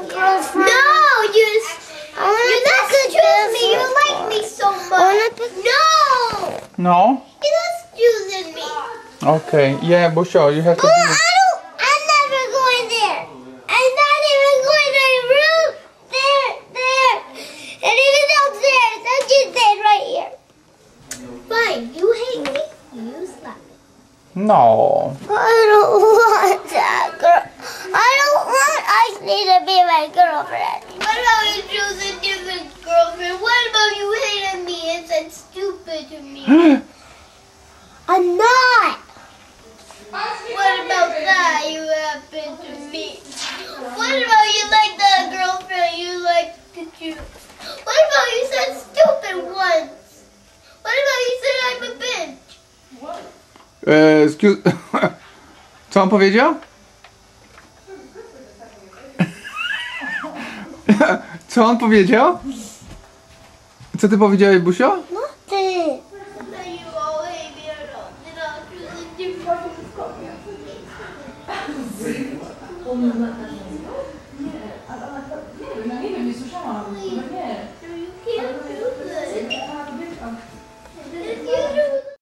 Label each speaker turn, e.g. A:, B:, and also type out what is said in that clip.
A: No,
B: you.
A: You're not gonna me. You like me
B: so much. No.
C: No.
B: You're not choosing me.
C: Okay. Yeah, Busio, you have to. Well, I
A: don't. I'm never going there. I'm not even going to the room. There, there, and even downstairs. I'm just staying right here.
B: Fine. You hate me.
A: You slap me.
C: No.
A: I don't don't want Ashley to be my girlfriend.
B: What about you choose a different girlfriend? What about you hated me and said stupid to me?
A: I'm not.
D: What
B: about that you happened to me? What about you like the girlfriend you like to choose? What about you said stupid once? What about you said I'm a bitch?
C: E, excuse... Co on powiedział? Co on powiedział? Co ty powiedziałeś, Busio?
A: No ty.